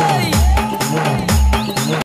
Hey!